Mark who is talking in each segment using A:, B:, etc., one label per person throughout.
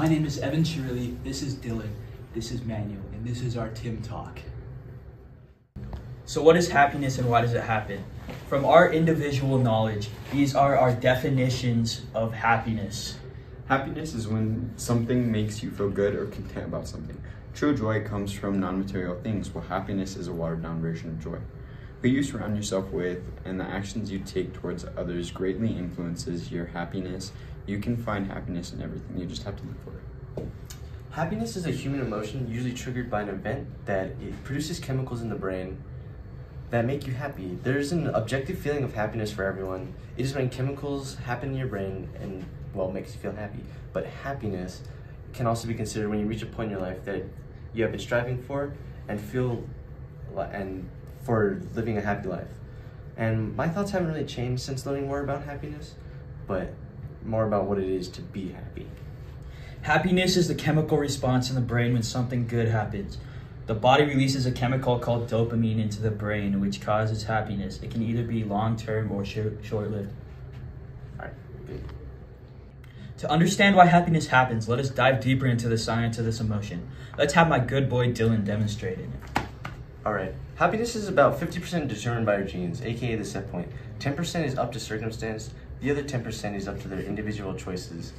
A: My name is Evan Chirilli. This is Dylan. This is Manuel, and this is our Tim Talk.
B: So, what is happiness and why does it happen? From our individual knowledge, these are our definitions of happiness.
C: Happiness is when something makes you feel good or content about something. True joy comes from non material things, while happiness is a watered down version of joy. Who you surround yourself with and the actions you take towards others greatly influences your happiness. You can find happiness in everything, you just have to look for it.
D: Happiness is a human emotion usually triggered by an event that it produces chemicals in the brain that make you happy. There's an objective feeling of happiness for everyone. It is when chemicals happen in your brain and, well, makes you feel happy. But happiness can also be considered when you reach a point in your life that you have been striving for and feel and for living a happy life. And my thoughts haven't really changed since learning more about happiness, but more about what it is to be happy.
B: Happiness is the chemical response in the brain when something good happens. The body releases a chemical called dopamine into the brain, which causes happiness. It can either be long term or short lived. To understand why happiness happens, let us dive deeper into the science of this emotion. Let's have my good boy Dylan demonstrate it.
D: Alright, happiness is about 50% determined by your genes, aka the set point. 10% is up to circumstance, the other 10% is up to their individual choices.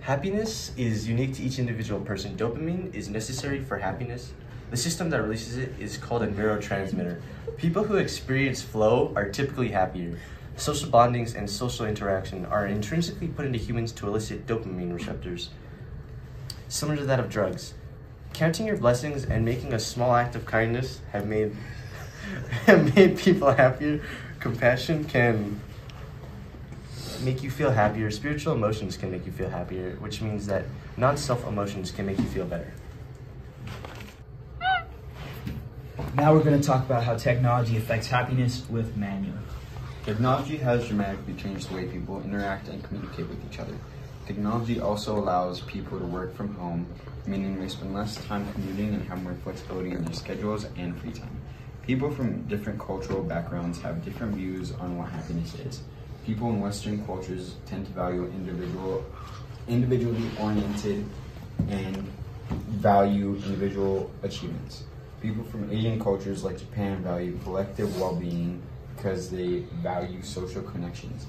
D: Happiness is unique to each individual person. Dopamine is necessary for happiness. The system that releases it is called a neurotransmitter. People who experience flow are typically happier. Social bondings and social interaction are intrinsically put into humans to elicit dopamine receptors, similar to that of drugs. Counting your blessings and making a small act of kindness have made have made people happier. Compassion can make you feel happier. Spiritual emotions can make you feel happier, which means that non-self emotions can make you feel better.
B: Now we're going to talk about how technology affects happiness with Manuel.
C: Technology has dramatically changed the way people interact and communicate with each other. Technology also allows people to work from home, meaning they spend less time commuting and have more flexibility in their schedules and free time. People from different cultural backgrounds have different views on what happiness is. People in Western cultures tend to value individual, individually oriented and value individual achievements. People from Asian cultures like Japan value collective well-being because they value social connections.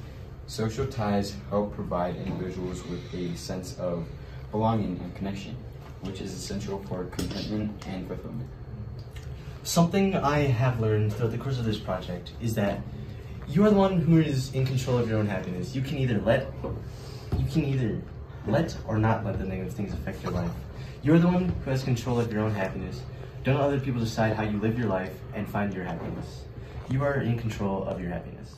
C: Social ties help provide individuals with a sense of belonging and connection, which is essential for contentment and fulfillment.
D: Something I have learned throughout the course of this project is that you are the one who is in control of your own happiness. You can either let you can either let or not let the negative things affect your life. You're the one who has control of your own happiness. Don't let other people decide how you live your life and find your happiness. You are in control of your happiness.